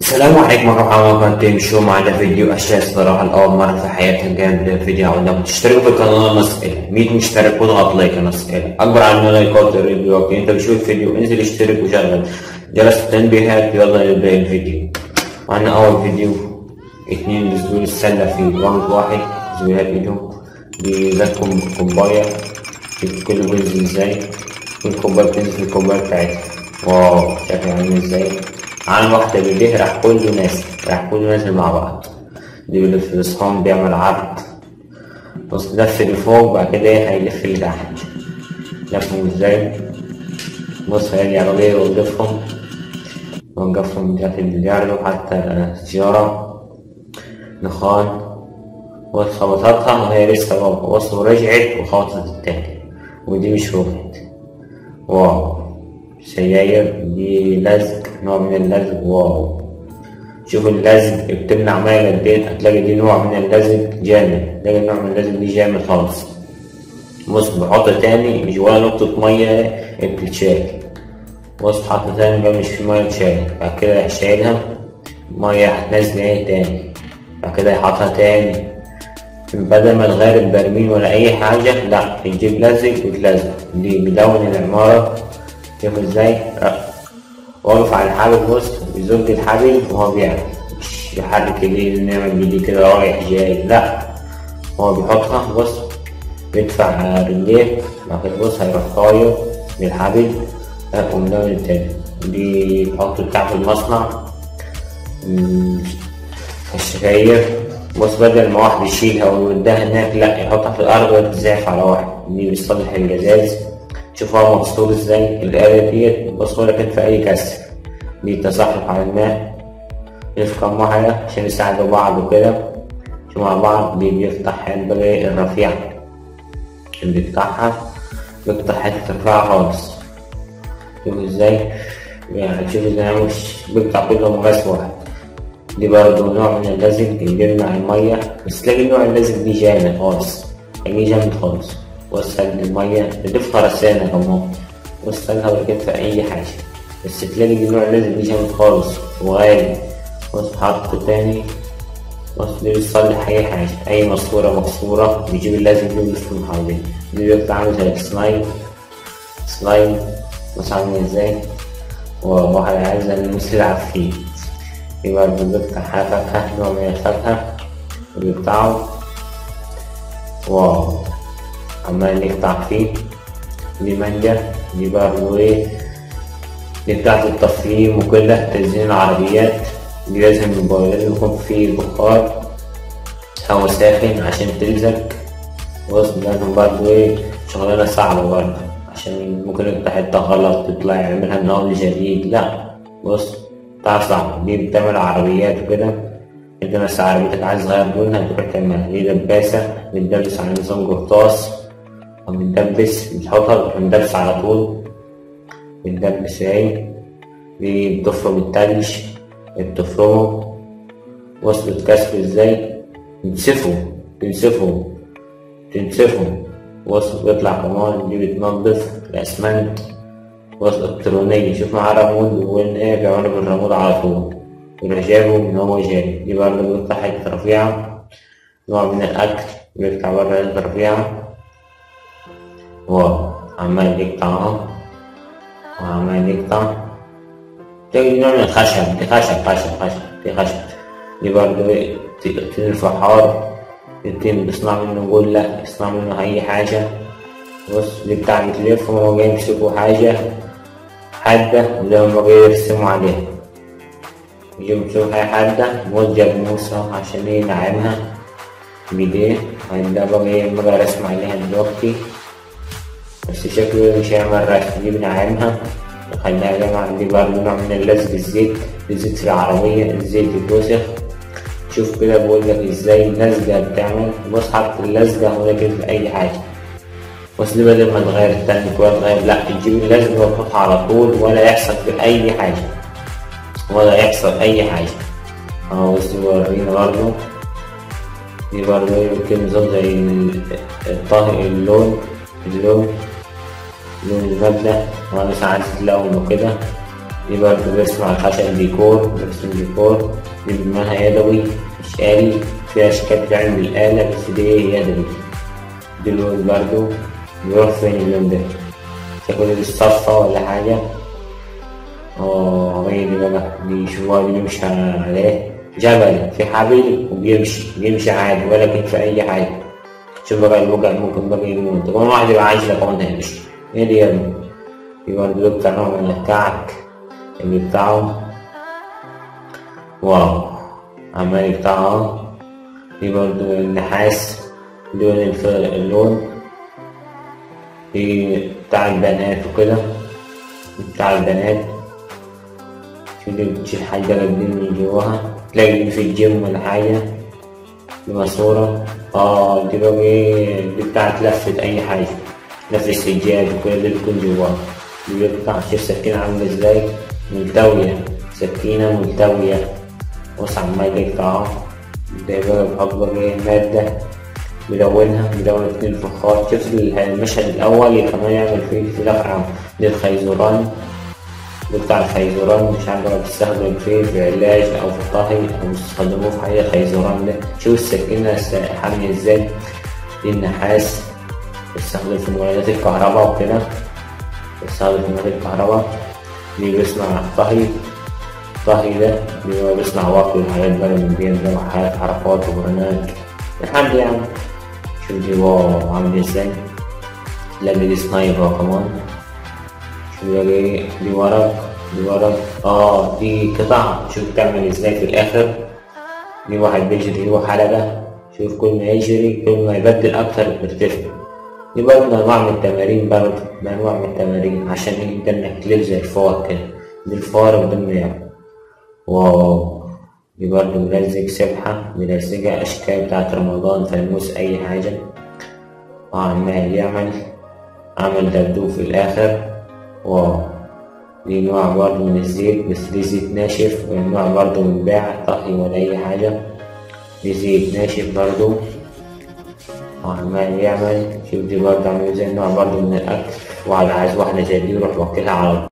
السلام عليكم ورحمة الله تمشوا معنا فيديو أشياء الصراحة لأول مرة في حياتي جايب فيديو عندكم تشتركوا في القناة مسألة. 100 مشترك واضغط لايك مسألة. أكبر عن لايكات وقت أنت بتشوف الفيديو انزل اشترك وشغل. جرس التنبيهات يلا نبدأ الفيديو. معنا أول فيديو. اتنين بيسدول السلة في راوند واحد. زميلات إيدهم. بيذاكروا كوباية كل بينزل إزاي كل كوباية بتنزل في الكوباية بتاعتها. واو شكله عامل إزاي؟ عن واحدة بالليه راح كله نازل راح كله نازل مع بعض. دي بيلف الصحون بيعمل عرض. بص لف لفوق بعد كده هيلف لتحت لفهم إزاي؟ بص هيجي عربية ويلفهم ونقفهم داخل البلياردو حتى سيارة نخان. بص خبطتها وهي لسه واقفة بص ورجعت وخبطت التاني. ودي مش روحت. واو. سجاير دي لزق نوع من اللزق واو. شوف اللزق بتمنع مية قد هتلاقي دي نوع من اللزق جامد. تلاقي نوع من اللزق دي جامد خالص. بص بحط تاني مش ولا نقطة مية بتتشال بص حط تاني بقى مش في مية تشال بعد كده يروح شايلها مية هتنزل إيه تاني؟ بعد كده يحطها تاني. بدل ما تغير البرميل ولا أي حاجة لأ تجيب لزق وتلزق دي بيلون العمارة. شوف إزاي؟ واقف على الحبل بص بيزج الحبل وهو بيعمل. مش يحرك ايديه نعمل بايديه كده رايح جاي. لا. هو بيحطها بص بيدفع رجليه بعد كده بص هيروح طاير بالحبل وملون التاني بيحطوا بتاع في المصنع. الشفاير بص بدل ما واحد يشيلها ويوديها هناك لا يحطها في الأرض وتزاح على واحد دي بيصلح الجزاز. شوف هو مكسور إزاي الآلة ديت بص ولا كان في أي كسر دي تصحف على الماء كم واحدة عشان يساعدوا بعض وكده. مع بعض بيفتح البلاي الرفيع. اللي بيفتحها بيفتح حتة رفيعة خالص. شوف إزاي؟ يعني شوف إزاي مش بيقطع كلهم غاز واحد. دي برضه نوع من اللزق اللي بيمنع المية. بس تلاقي نوع اللزق دي جامد خالص. يعني جامد خالص؟ وصل المية تضيفها رسانة كمان وصلها ولا كده في أي حاجة. بس تلاقي دي نوع لازم دي جامد خالص وغالي. حاطه تاني. دي بتصلح أي حاجة. أي ماسورة مكسورة بيجيب اللازم دي ويلفهم حواليه دي بيطلع عامل زي السلايم. سلايم. بص عامل إزاي. وواحد عايز المس يلعب فيه برضه بيفتح فاكهة نوع من الفاكهة. وبيقطعه واو. عمال يقطع فيه دي مانجا دي بتاعت التفخيم وكده تزيين العربيات. لازم يبقى يكون فيه بخار هوا ساخن عشان تلزق. بص لازم برضه إيه شغلانة صعبة برضه عشان ممكن يقطع حتة غلط تطلع يعملها من أول جديد. لأ بص بتاع صعب. دي بتعمل عربيات وكده. انت بس عربيتك عايز تغير لونها تروح تعملها. دي دباسة بتدبس على نظام قرطاس. بندبس بتحطها بندبس على طول. بندبس اهي دي بتفرم التلج بتفرمه وصلت كسر إزاي؟ تنسفه تنسفه تنسفه وصل بيطلع كمان دي بتنضف الأسمنت وصل إلكترونية شوف معاه رمود وإن إيه؟ بيعملوا بالرمود على طول. يروح جايبه من هو جاي. دي برضه بيقطع حتة رفيعة نوع من الأكل بيقطع برضه حتة رفيعة واو عمال يقطع اهو وعمال يقطع تلاقي نوع من الخشب دي خشب خشب دي خشب دي برضه تين الفحار بيصنع منه جلة بيصنع منه أي حاجة بص دي بتاع بتلف وهما جاي يمسكوا حاجة حادة اللي هما جاي يرسموا عليها يجيبوا يمسكوا حاجة حادة موجه بموسى عشان ينعمها بإيديه هيبدأ بقى يبقى رسم عليها دلوقتي بس شكله مش هيعمل رسم دي بنعمها وخليها يا جماعة دي برضه نوع من اللزق الزيت الزيت في العربية الزيت يتوسخ شوف كده بقول لك إزاي اللزقة بتعمل بص حط اللزقة ولا كده في أي حاجة بس بدل ما تغير التانك ولا تغير لأ تجيب اللزقة وتحطها على طول ولا يحصل في أي حاجة ولا يحصل أي حاجة أهو بص بورينا برضه دي برضه يمكن نظام زي الطاهي اللون اللون لون المبنى وأنا ساعات تلون وكده. دي برضه بيرسم على الخشب ديكور بيرسم ديكور دي بيعملها يدوي مش آلي في أشكال بتعمل بالآلة بس دي يدوي. دي اللون برضه بيروح فين اللون ده؟ دي الصفة ولا حاجة؟ آه هي دي بقى بيشوفوها بيمشي عليه جبل في حبل وبيمشي بيمشي عادي ولا كتف في أي حاجة. شوف بقى الوجع ممكن بقى يموت كمان واحد يبقى عايش لك كمان هيمشي إيه دي يا ابني في برضه بتاع نوع من الكعك اللي بتاعه واو عمال بتاعه في برضه النحاس لون الف- اللون في بتاع البنات وكده بتاع البنات اللي بتشيل حاجة جامدين من جواها تلاقي دي في الجيم ولا حاجة دي ماسورة آه دي بقى دي بتاعت لفة أي حاجة لفة السجاد وكل ده بيكون جواها دي بتاع شوف سكينة عاملة إزاي ملتوية سكينة ملتوية بص عمال يقطعها ده بقى إيه مادة ملونها ملون اتنين فخار شوف المشهد الأول كمان يعمل فيه في ده بتاع الخيزران مش عارف بقى بتستخدم فيه في علاج أو في طهي أو بتستخدموه في حاجة الخيزران ده شوف السكينة س- حامية إزاي النحاس بتستخدم في مولدات الكهرباء وكده بتستخدم في مولدات الكهرباء دي بيصنع طهي طهي ده بيبقى بيصنع وقت وحاجات بقى من دي ده وحاجات حركات وبرنامج لحد يعني شوف دي واو عامل إزاي لا دي سنايبر كمان شوف إيه دي ورق دي ورق آه دي قطع شوف تعمل إزاي في الآخر دي واحد بيجري هو حلقة شوف كل ما يجري كل ما يبدل أكتر بيرتفع دي برضه انواع من التمارين برضه انواع من التمارين عشان يقدر انك تلف زي الفار كده. دي بدون يعني واو. دي برضه ملزق سبحة ملزقة أشكال بتاعت رمضان فانوس أي حاجة. وعمال يعمل عمل؟ دبدوب في الآخر. واو. دي نوع برضه من الزيت بس دي زيت ناشف. ونوع برضه من بيع طهي ولا أي حاجة. دي زيت ناشف برضه. وعمال يعمل شوف دي برضه عامل زي نوع برضه من الأكل واحد عايز واحدة زي دي يروح واكلها على